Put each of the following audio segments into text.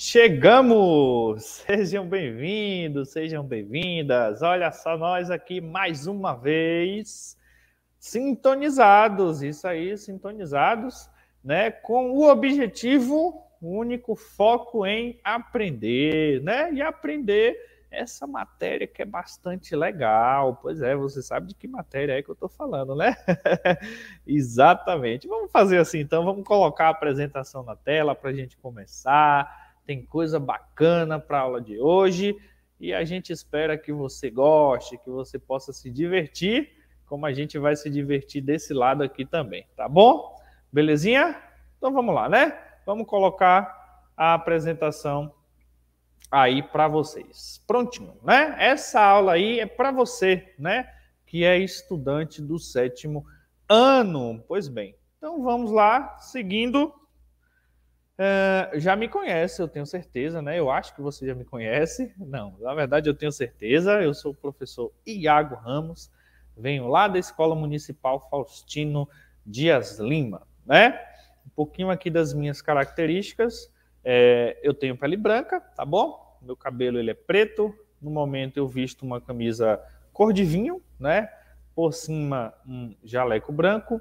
Chegamos! Sejam bem-vindos, sejam bem-vindas. Olha só nós aqui mais uma vez sintonizados, isso aí, sintonizados, né, com o objetivo único foco em aprender, né? E aprender essa matéria que é bastante legal. Pois é, você sabe de que matéria é que eu estou falando, né? Exatamente. Vamos fazer assim, então, vamos colocar a apresentação na tela para a gente começar tem coisa bacana para a aula de hoje e a gente espera que você goste, que você possa se divertir, como a gente vai se divertir desse lado aqui também, tá bom? Belezinha? Então vamos lá, né? Vamos colocar a apresentação aí para vocês. Prontinho, né? Essa aula aí é para você, né? Que é estudante do sétimo ano. Pois bem, então vamos lá, seguindo Uh, já me conhece, eu tenho certeza, né? Eu acho que você já me conhece. Não, na verdade eu tenho certeza. Eu sou o professor Iago Ramos, venho lá da Escola Municipal Faustino Dias Lima, né? Um pouquinho aqui das minhas características. É, eu tenho pele branca, tá bom? Meu cabelo ele é preto. No momento eu visto uma camisa cor de vinho, né? Por cima um jaleco branco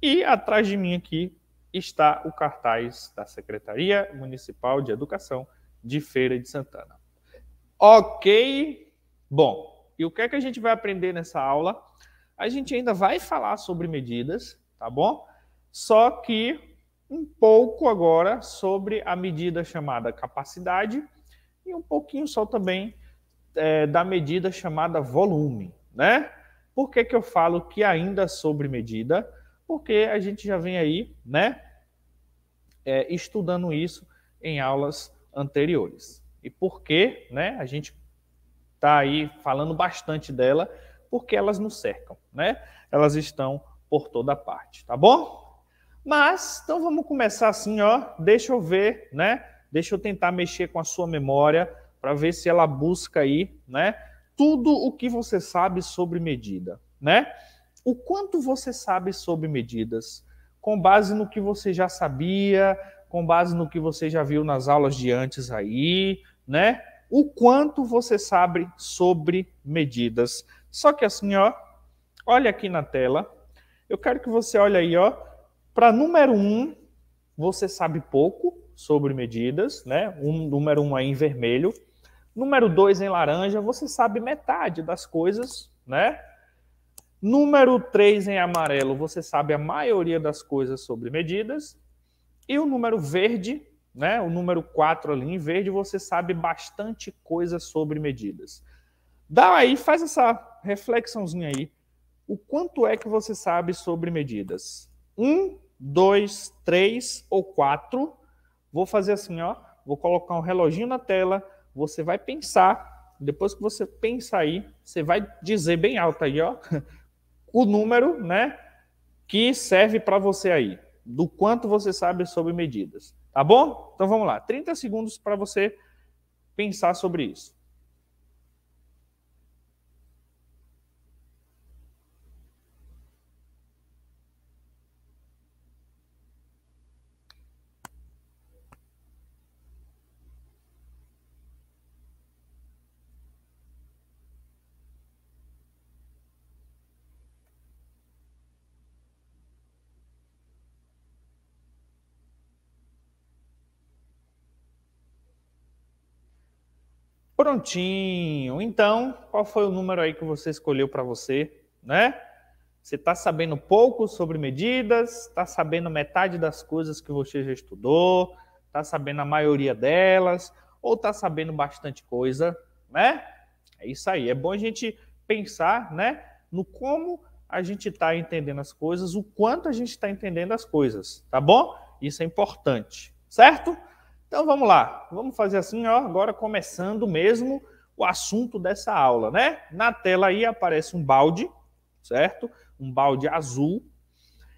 e atrás de mim aqui está o cartaz da Secretaria Municipal de Educação de Feira de Santana. Ok? Bom, e o que é que a gente vai aprender nessa aula? A gente ainda vai falar sobre medidas, tá bom? Só que um pouco agora sobre a medida chamada capacidade e um pouquinho só também é, da medida chamada volume, né? Por que, que eu falo que ainda sobre medida? Porque a gente já vem aí, né, é, estudando isso em aulas anteriores. E por que, né? A gente está aí falando bastante dela, porque elas nos cercam, né? Elas estão por toda parte, tá bom? Mas, então vamos começar assim, ó. Deixa eu ver, né? Deixa eu tentar mexer com a sua memória para ver se ela busca aí, né? Tudo o que você sabe sobre medida, né? O quanto você sabe sobre medidas? Com base no que você já sabia, com base no que você já viu nas aulas de antes aí, né? O quanto você sabe sobre medidas. Só que assim, ó, olha aqui na tela. Eu quero que você olhe aí, ó, para número um, você sabe pouco sobre medidas, né? Um número um aí em vermelho. Número dois em laranja, você sabe metade das coisas, né? Número 3 em amarelo, você sabe a maioria das coisas sobre medidas. E o número verde, né, o número 4 ali em verde, você sabe bastante coisa sobre medidas. Dá aí, faz essa reflexãozinha aí. O quanto é que você sabe sobre medidas? Um, dois, três ou quatro. Vou fazer assim, ó. Vou colocar um reloginho na tela. Você vai pensar. Depois que você pensar aí, você vai dizer bem alto aí, ó. o número, né, que serve para você aí, do quanto você sabe sobre medidas. Tá bom? Então vamos lá, 30 segundos para você pensar sobre isso. Prontinho. Então, qual foi o número aí que você escolheu para você, né? Você está sabendo pouco sobre medidas, está sabendo metade das coisas que você já estudou, está sabendo a maioria delas, ou está sabendo bastante coisa, né? É isso aí. É bom a gente pensar, né, no como a gente está entendendo as coisas, o quanto a gente está entendendo as coisas, tá bom? Isso é importante, certo? Então vamos lá, vamos fazer assim, ó, agora começando mesmo o assunto dessa aula, né? Na tela aí aparece um balde, certo? Um balde azul.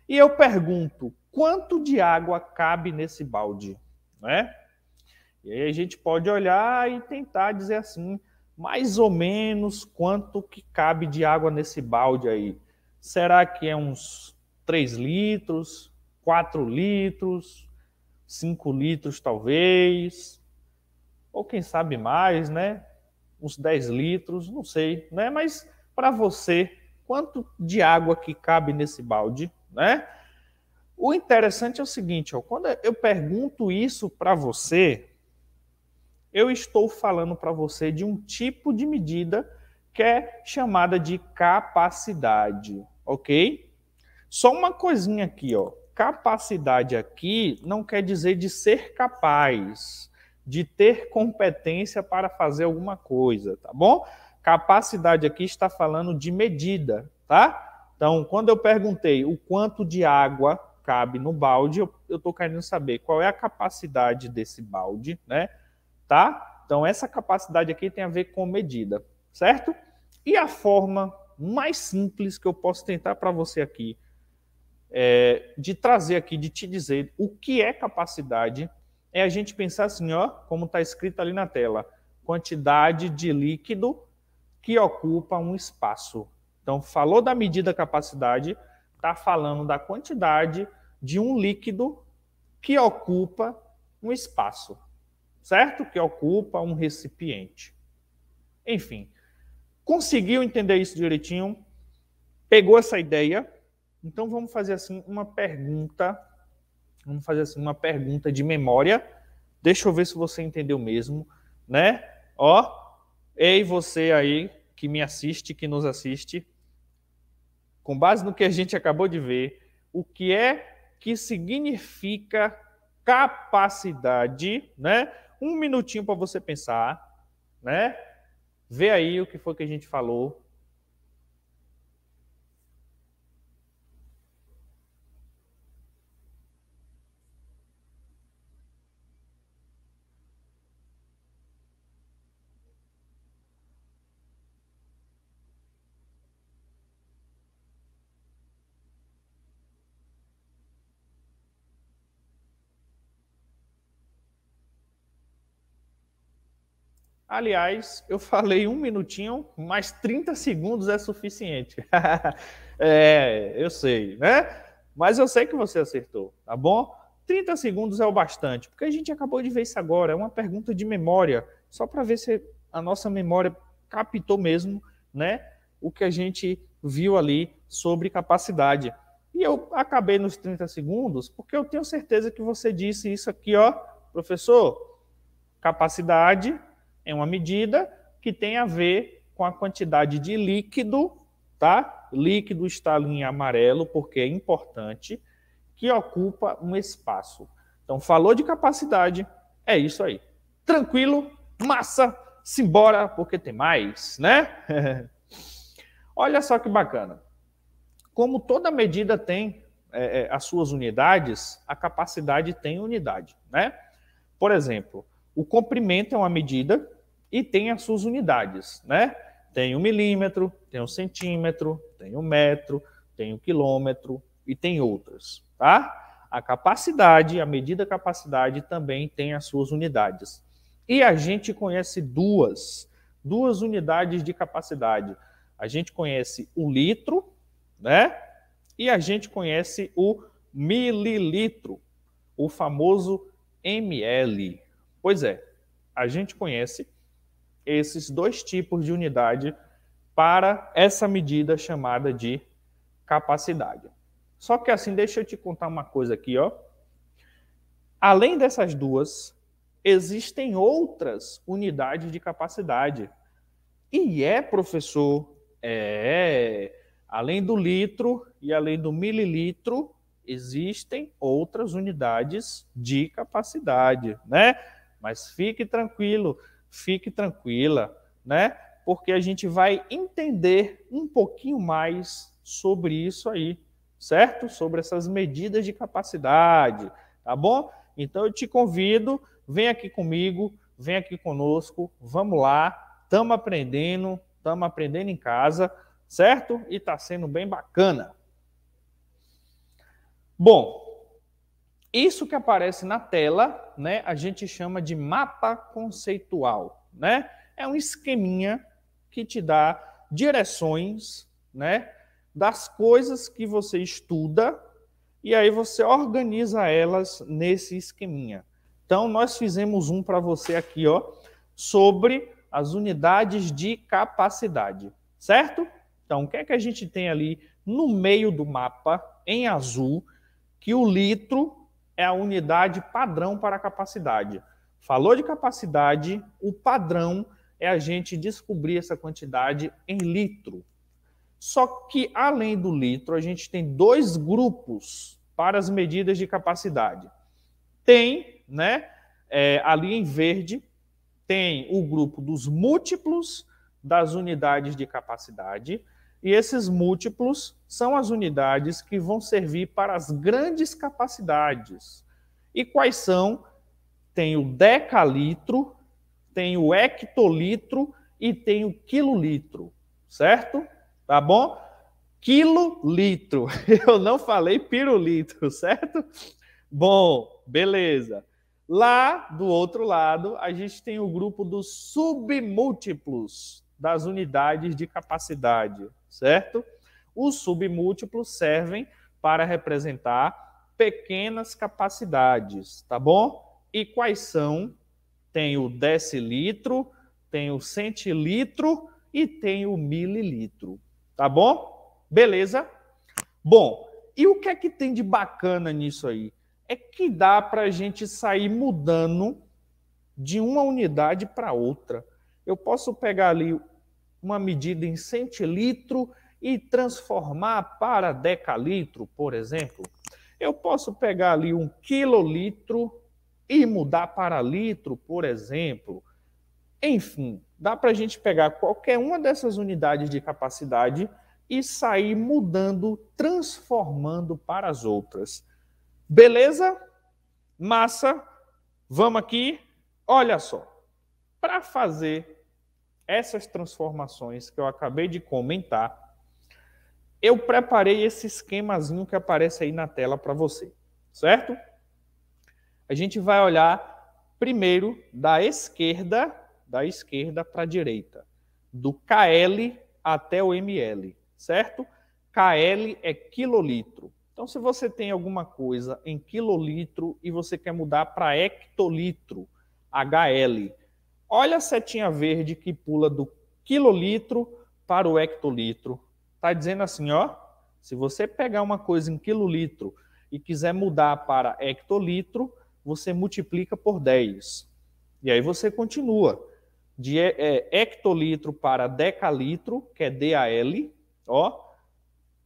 E eu pergunto, quanto de água cabe nesse balde, né? E aí a gente pode olhar e tentar dizer assim, mais ou menos quanto que cabe de água nesse balde aí. Será que é uns 3 litros, 4 litros, 5 litros talvez, ou quem sabe mais, né? Uns 10 litros, não sei, né? Mas para você, quanto de água que cabe nesse balde, né? O interessante é o seguinte, ó, quando eu pergunto isso para você, eu estou falando para você de um tipo de medida que é chamada de capacidade, ok? Só uma coisinha aqui, ó. Capacidade aqui não quer dizer de ser capaz, de ter competência para fazer alguma coisa, tá bom? Capacidade aqui está falando de medida, tá? Então, quando eu perguntei o quanto de água cabe no balde, eu estou querendo saber qual é a capacidade desse balde, né? Tá? Então, essa capacidade aqui tem a ver com medida, certo? E a forma mais simples que eu posso tentar para você aqui é, de trazer aqui, de te dizer o que é capacidade, é a gente pensar assim, ó, como está escrito ali na tela, quantidade de líquido que ocupa um espaço. Então, falou da medida capacidade, está falando da quantidade de um líquido que ocupa um espaço, certo? Que ocupa um recipiente. Enfim, conseguiu entender isso direitinho? Pegou essa ideia? Então vamos fazer assim uma pergunta, vamos fazer assim uma pergunta de memória. Deixa eu ver se você entendeu mesmo, né? Ó, ei você aí que me assiste, que nos assiste, com base no que a gente acabou de ver, o que é que significa capacidade, né? Um minutinho para você pensar, né? Vê aí o que foi que a gente falou Aliás, eu falei um minutinho, mas 30 segundos é suficiente. é, eu sei, né? Mas eu sei que você acertou, tá bom? 30 segundos é o bastante, porque a gente acabou de ver isso agora. É uma pergunta de memória, só para ver se a nossa memória captou mesmo, né? O que a gente viu ali sobre capacidade. E eu acabei nos 30 segundos, porque eu tenho certeza que você disse isso aqui, ó, professor. Capacidade é uma medida que tem a ver com a quantidade de líquido, tá? Líquido está em amarelo porque é importante, que ocupa um espaço. Então, falou de capacidade, é isso aí. Tranquilo, massa, simbora, porque tem mais, né? Olha só que bacana. Como toda medida tem é, é, as suas unidades, a capacidade tem unidade, né? Por exemplo, o comprimento é uma medida e tem as suas unidades, né? Tem o um milímetro, tem o um centímetro, tem o um metro, tem o quilômetro e tem outras, tá? A capacidade, a medida capacidade também tem as suas unidades. E a gente conhece duas, duas unidades de capacidade. A gente conhece o litro, né? E a gente conhece o mililitro, o famoso ml. Pois é, a gente conhece esses dois tipos de unidade para essa medida chamada de capacidade. Só que assim, deixa eu te contar uma coisa aqui, ó. Além dessas duas, existem outras unidades de capacidade. E é, professor, é, além do litro e além do mililitro, existem outras unidades de capacidade, né? Mas fique tranquilo, fique tranquila, né? Porque a gente vai entender um pouquinho mais sobre isso aí, certo? Sobre essas medidas de capacidade, tá bom? Então eu te convido, vem aqui comigo, vem aqui conosco, vamos lá, estamos aprendendo, estamos aprendendo em casa, certo? E está sendo bem bacana. Bom, isso que aparece na tela, né, a gente chama de mapa conceitual, né? É um esqueminha que te dá direções, né, das coisas que você estuda e aí você organiza elas nesse esqueminha. Então, nós fizemos um para você aqui, ó, sobre as unidades de capacidade, certo? Então, o que é que a gente tem ali no meio do mapa, em azul, que o litro é a unidade padrão para a capacidade. Falou de capacidade, o padrão é a gente descobrir essa quantidade em litro. Só que, além do litro, a gente tem dois grupos para as medidas de capacidade. Tem, né, é, ali em verde, tem o grupo dos múltiplos das unidades de capacidade, e esses múltiplos são as unidades que vão servir para as grandes capacidades. E quais são? Tem o decalitro, tem o hectolitro e tem o quilolitro, certo? Tá bom? Quilolitro. Eu não falei pirulitro, certo? Bom, beleza. Lá do outro lado, a gente tem o grupo dos submúltiplos das unidades de capacidade, certo? Os submúltiplos servem para representar pequenas capacidades, tá bom? E quais são? Tem o decilitro, tem o centilitro e tem o mililitro, tá bom? Beleza? Bom, e o que é que tem de bacana nisso aí? é que dá para a gente sair mudando de uma unidade para outra. Eu posso pegar ali uma medida em centilitro e transformar para decalitro, por exemplo. Eu posso pegar ali um quilolitro e mudar para litro, por exemplo. Enfim, dá para a gente pegar qualquer uma dessas unidades de capacidade e sair mudando, transformando para as outras. Beleza? Massa. Vamos aqui. Olha só. Para fazer essas transformações que eu acabei de comentar, eu preparei esse esquemazinho que aparece aí na tela para você, certo? A gente vai olhar primeiro da esquerda, da esquerda para a direita, do KL até o ML, certo? KL é quilolitro. Então, se você tem alguma coisa em quilolitro e você quer mudar para hectolitro, HL, olha a setinha verde que pula do quilolitro para o hectolitro. Está dizendo assim, ó, se você pegar uma coisa em quilolitro e quiser mudar para hectolitro, você multiplica por 10. E aí você continua. De é, hectolitro para decalitro, que é DAL, ó,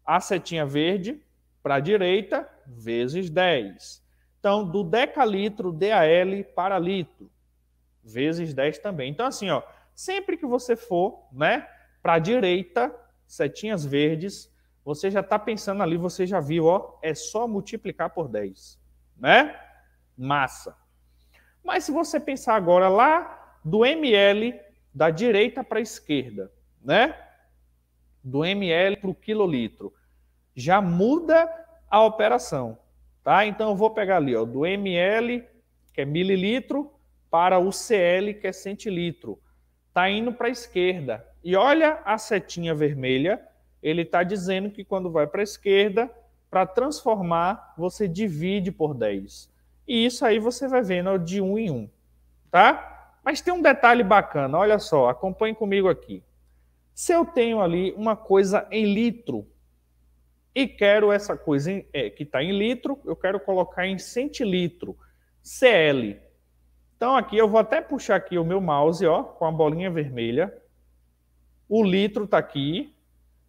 a setinha verde, para a direita, vezes 10. Então, do decalitro DAL para litro, vezes 10 também. Então, assim, ó, sempre que você for né, para a direita, setinhas verdes, você já está pensando ali, você já viu, ó, é só multiplicar por 10. Né? Massa. Mas se você pensar agora lá do ml da direita para a esquerda, né? Do ml para o quilolitro já muda a operação. Tá? Então eu vou pegar ali ó, do ml, que é mililitro, para o cl, que é centilitro. Está indo para a esquerda. E olha a setinha vermelha, ele está dizendo que quando vai para a esquerda, para transformar, você divide por 10. E isso aí você vai vendo de um em um. Tá? Mas tem um detalhe bacana, olha só, acompanhe comigo aqui. Se eu tenho ali uma coisa em litro, e quero essa coisa em, é, que está em litro, eu quero colocar em centilitro, CL. Então aqui eu vou até puxar aqui o meu mouse, ó, com a bolinha vermelha. O litro está aqui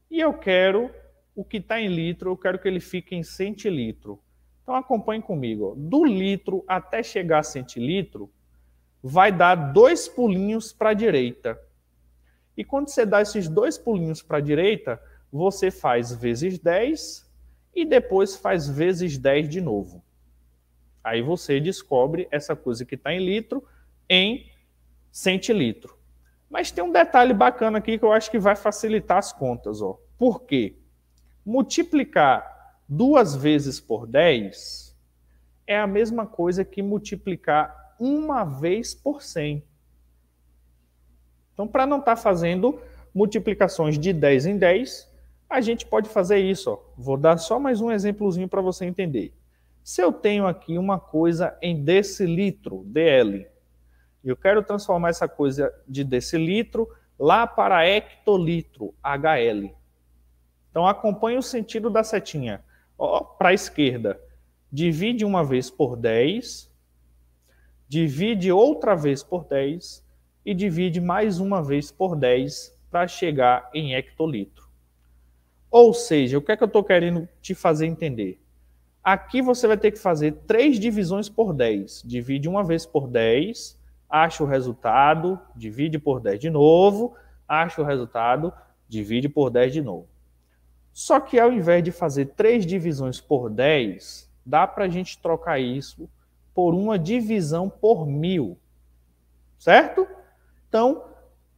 e eu quero o que está em litro, eu quero que ele fique em centilitro. Então acompanhe comigo. Ó. Do litro até chegar a centilitro, vai dar dois pulinhos para a direita. E quando você dá esses dois pulinhos para a direita, você faz vezes 10 e depois faz vezes 10 de novo. Aí você descobre essa coisa que está em litro em centilitro. Mas tem um detalhe bacana aqui que eu acho que vai facilitar as contas. Ó. Por quê? Multiplicar duas vezes por 10 é a mesma coisa que multiplicar uma vez por 100. Então, para não estar tá fazendo multiplicações de 10 em 10, a gente pode fazer isso. Ó. Vou dar só mais um exemplozinho para você entender. Se eu tenho aqui uma coisa em decilitro, DL, e eu quero transformar essa coisa de decilitro lá para hectolitro, HL. Então acompanhe o sentido da setinha. Para a esquerda, divide uma vez por 10, divide outra vez por 10 e divide mais uma vez por 10 para chegar em hectolitro. Ou seja, o que é que eu estou querendo te fazer entender? Aqui você vai ter que fazer três divisões por 10. Divide uma vez por 10, acha o resultado, divide por 10 de novo, acha o resultado, divide por 10 de novo. Só que ao invés de fazer três divisões por 10, dá para a gente trocar isso por uma divisão por mil. Certo? Então,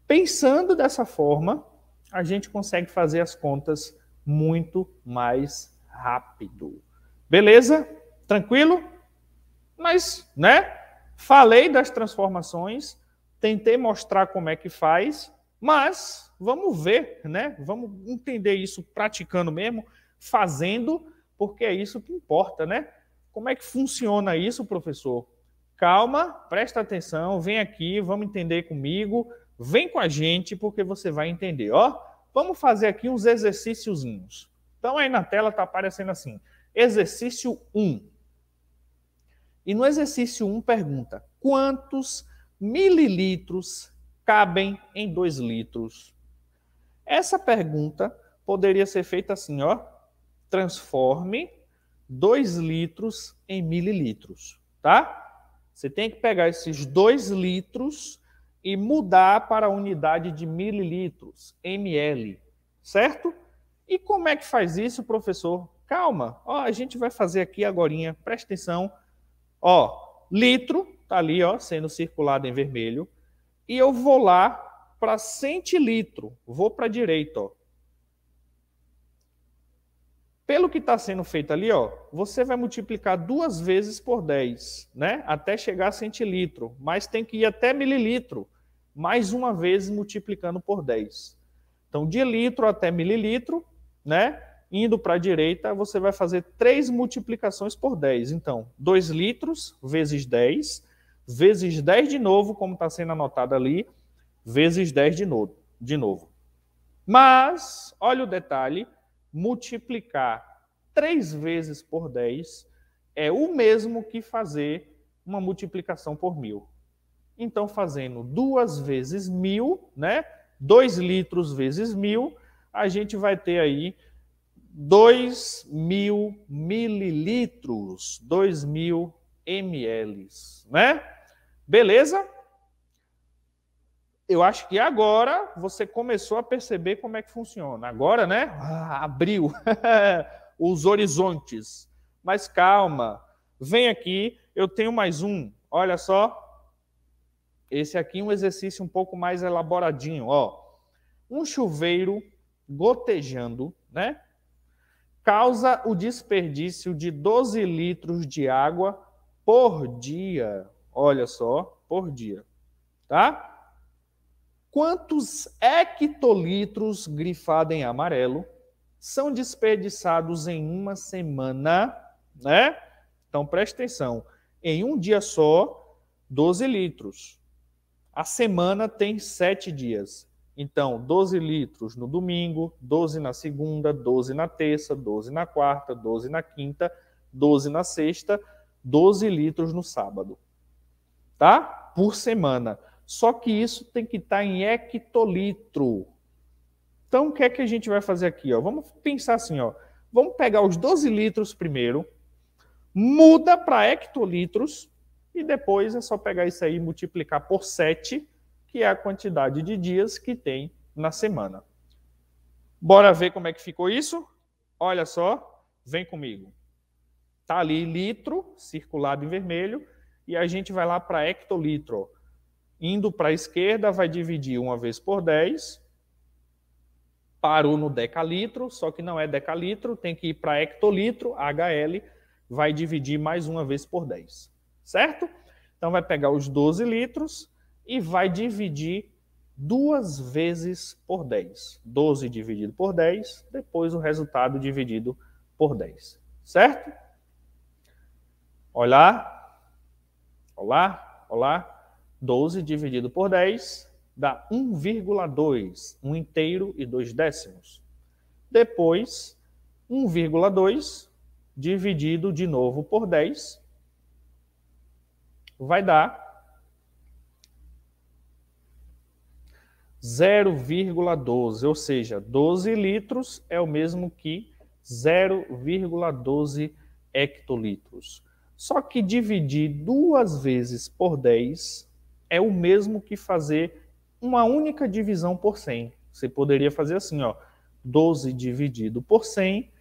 pensando dessa forma, a gente consegue fazer as contas muito mais rápido. Beleza? Tranquilo? Mas, né? Falei das transformações, tentei mostrar como é que faz, mas vamos ver, né? Vamos entender isso praticando mesmo, fazendo, porque é isso que importa, né? Como é que funciona isso, professor? Calma, presta atenção, vem aqui, vamos entender comigo, vem com a gente, porque você vai entender, ó. Vamos fazer aqui uns exercíciozinhos. Então aí na tela está aparecendo assim: Exercício 1. E no exercício 1 pergunta: quantos mililitros cabem em 2 litros? Essa pergunta poderia ser feita assim, ó: transforme 2 litros em mililitros, tá? Você tem que pegar esses 2 litros e mudar para a unidade de mililitros, ml, certo? E como é que faz isso, professor? Calma, ó, a gente vai fazer aqui agora, presta atenção. Ó, litro, tá ali, ó, sendo circulado em vermelho. E eu vou lá para centilitro, vou para a direita, ó. Pelo que está sendo feito ali, ó, você vai multiplicar duas vezes por 10, né? Até chegar a centilitro. Mas tem que ir até mililitro, mais uma vez multiplicando por 10. Então, de litro até mililitro, né? Indo para a direita, você vai fazer três multiplicações por 10. Então, 2 litros vezes 10, vezes 10 de novo, como está sendo anotado ali, vezes 10 de novo. De novo. Mas, olha o detalhe, multiplicar 3 vezes por 10 é o mesmo que fazer uma multiplicação por mil. Então, fazendo duas vezes mil, né? 2 litros vezes mil, a gente vai ter aí 2 mil mililitros, 2 mil ml, né? Beleza? Eu acho que agora você começou a perceber como é que funciona. Agora, né? Ah, abriu os horizontes. Mas calma, vem aqui, eu tenho mais um. Olha só. Esse aqui é um exercício um pouco mais elaboradinho, ó. Um chuveiro gotejando, né? Causa o desperdício de 12 litros de água por dia. Olha só, por dia. Tá? Quantos hectolitros grifado em amarelo são desperdiçados em uma semana, né? Então preste atenção. Em um dia só, 12 litros. A semana tem sete dias. Então, 12 litros no domingo, 12 na segunda, 12 na terça, 12 na quarta, 12 na quinta, 12 na sexta, 12 litros no sábado. Tá? Por semana. Só que isso tem que estar tá em hectolitro. Então, o que é que a gente vai fazer aqui? Ó? Vamos pensar assim, ó. Vamos pegar os 12 litros primeiro, muda para hectolitros e depois é só pegar isso aí e multiplicar por 7 que é a quantidade de dias que tem na semana. Bora ver como é que ficou isso? Olha só, vem comigo. Tá ali litro, circulado em vermelho, e a gente vai lá para hectolitro. Indo para a esquerda, vai dividir uma vez por 10. Parou no decalitro, só que não é decalitro, tem que ir para hectolitro, HL, vai dividir mais uma vez por 10. Certo? Então vai pegar os 12 litros, e vai dividir duas vezes por 10. 12 dividido por 10, depois o resultado dividido por 10. Certo? Olá. Olá. Olá. 12 dividido por 10 dá 1,2. Um inteiro e dois décimos. Depois, 1,2 dividido de novo por 10 vai dar 0,12, ou seja, 12 litros é o mesmo que 0,12 hectolitros. Só que dividir duas vezes por 10 é o mesmo que fazer uma única divisão por 100. Você poderia fazer assim, ó, 12 dividido por 100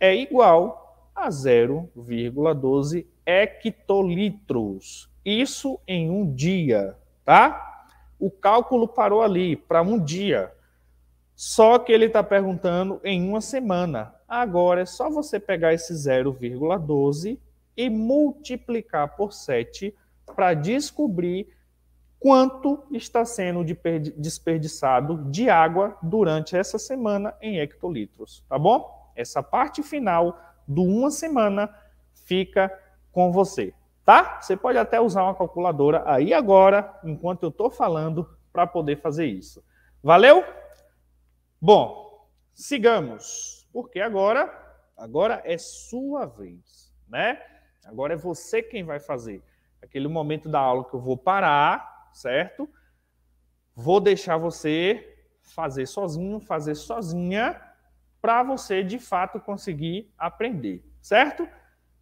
é igual a 0,12 hectolitros. Isso em um dia, tá? O cálculo parou ali para um dia. Só que ele está perguntando em uma semana. Agora é só você pegar esse 0,12 e multiplicar por 7 para descobrir quanto está sendo desperdiçado de água durante essa semana em hectolitros, tá bom? Essa parte final do uma semana fica com você tá? Você pode até usar uma calculadora aí agora, enquanto eu estou falando, para poder fazer isso. Valeu? Bom, sigamos, porque agora, agora é sua vez, né? Agora é você quem vai fazer. Aquele momento da aula que eu vou parar, certo? Vou deixar você fazer sozinho, fazer sozinha, para você de fato conseguir aprender, certo?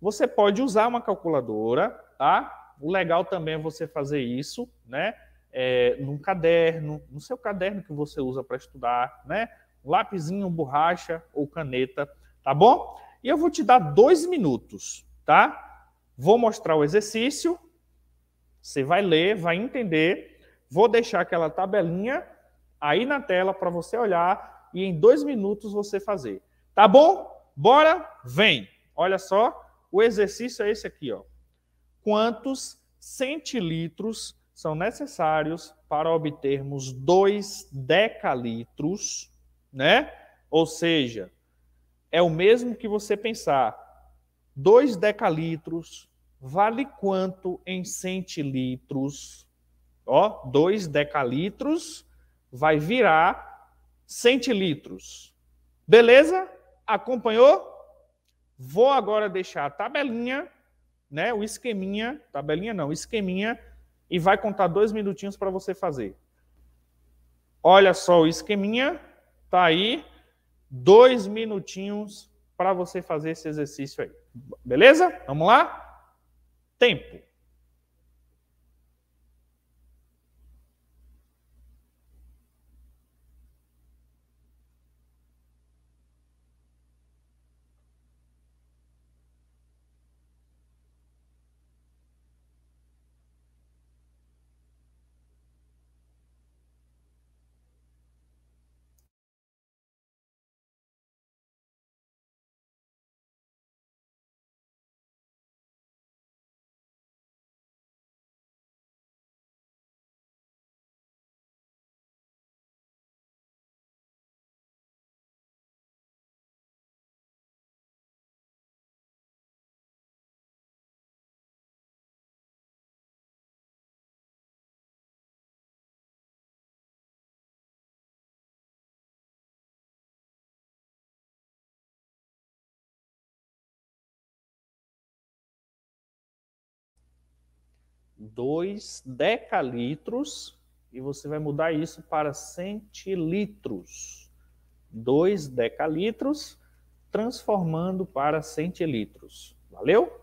Você pode usar uma calculadora, tá? O legal também é você fazer isso, né? É, num caderno, no seu caderno que você usa para estudar, né? Lapisinho, borracha ou caneta, tá bom? E eu vou te dar dois minutos, tá? Vou mostrar o exercício, você vai ler, vai entender, vou deixar aquela tabelinha aí na tela para você olhar e em dois minutos você fazer. Tá bom? Bora? Vem! Olha só, o exercício é esse aqui, ó. Quantos centilitros são necessários para obtermos 2 decalitros, né? Ou seja, é o mesmo que você pensar, 2 decalitros vale quanto em centilitros? Ó, 2 decalitros vai virar centilitros. Beleza? Acompanhou? Vou agora deixar a tabelinha, né, o esqueminha, tabelinha não, esqueminha, e vai contar dois minutinhos para você fazer. Olha só o esqueminha, tá aí, dois minutinhos para você fazer esse exercício aí. Beleza? Vamos lá? Tempo. Dois decalitros e você vai mudar isso para centilitros. 2 decalitros transformando para centilitros. Valeu?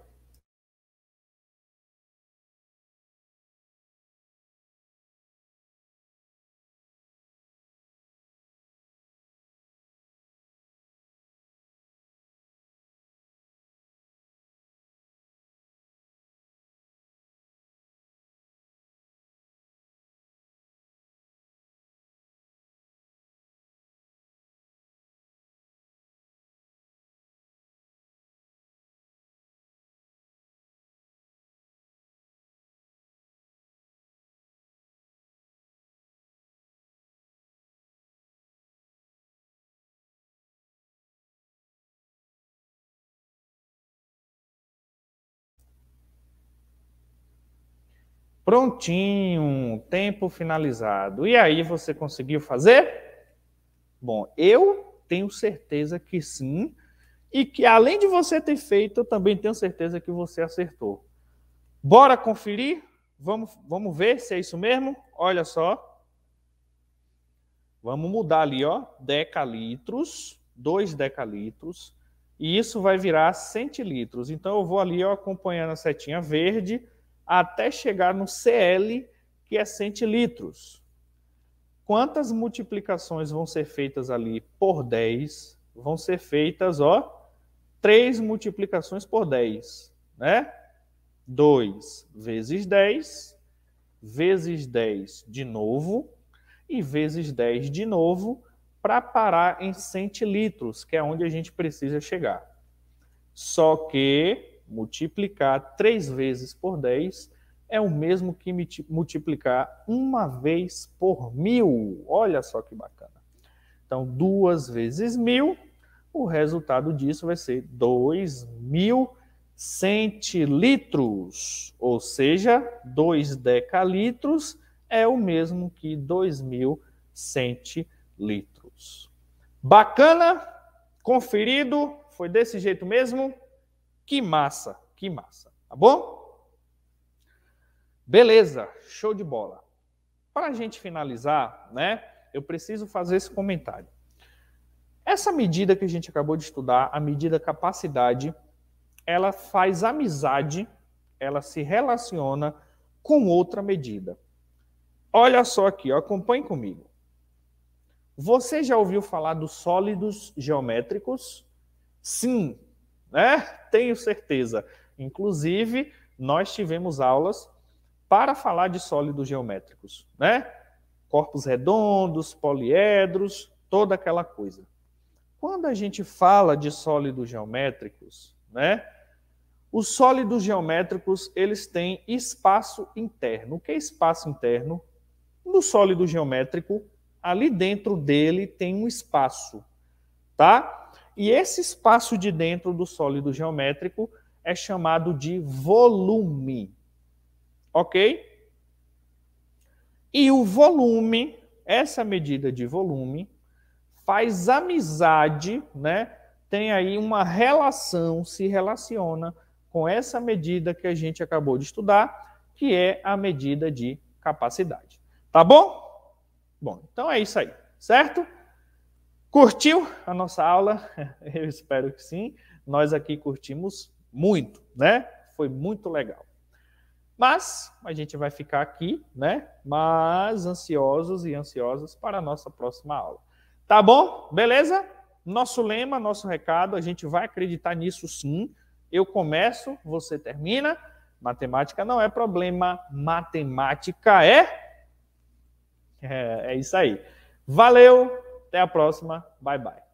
Prontinho, tempo finalizado. E aí, você conseguiu fazer? Bom, eu tenho certeza que sim, e que além de você ter feito, eu também tenho certeza que você acertou. Bora conferir? Vamos, vamos ver se é isso mesmo? Olha só. Vamos mudar ali, ó, decalitros, 2 decalitros, e isso vai virar centilitros. Então eu vou ali ó, acompanhando a setinha verde até chegar no CL, que é centilitros. Quantas multiplicações vão ser feitas ali por 10? Vão ser feitas, ó, três multiplicações por 10, né? 2 vezes 10, vezes 10 de novo, e vezes 10 de novo, para parar em centilitros, que é onde a gente precisa chegar. Só que multiplicar 3 vezes por 10 é o mesmo que multiplicar uma vez por mil. Olha só que bacana. Então, duas vezes mil, o resultado disso vai ser 2 mil centilitros, ou seja, 2 decalitros é o mesmo que 2 mil centilitros. Bacana? Conferido? Foi desse jeito mesmo? Que massa, que massa, tá bom? Beleza, show de bola. Para a gente finalizar, né, eu preciso fazer esse comentário. Essa medida que a gente acabou de estudar, a medida capacidade, ela faz amizade, ela se relaciona com outra medida. Olha só aqui, ó, acompanhe comigo. Você já ouviu falar dos sólidos geométricos? Sim, né? Tenho certeza. Inclusive, nós tivemos aulas para falar de sólidos geométricos, né? Corpos redondos, poliedros, toda aquela coisa. Quando a gente fala de sólidos geométricos, né? Os sólidos geométricos, eles têm espaço interno. O que é espaço interno? No sólido geométrico, ali dentro dele tem um espaço, tá? E esse espaço de dentro do sólido geométrico é chamado de volume. Ok? E o volume, essa medida de volume, faz amizade, né? Tem aí uma relação, se relaciona com essa medida que a gente acabou de estudar, que é a medida de capacidade. Tá bom? Bom, então é isso aí, certo? Curtiu a nossa aula? Eu espero que sim. Nós aqui curtimos muito, né? Foi muito legal. Mas a gente vai ficar aqui, né? Mais ansiosos e ansiosas para a nossa próxima aula. Tá bom? Beleza? Nosso lema, nosso recado, a gente vai acreditar nisso sim. Eu começo, você termina. Matemática não é problema, matemática é. É, é isso aí. Valeu! Até a próxima. Bye, bye.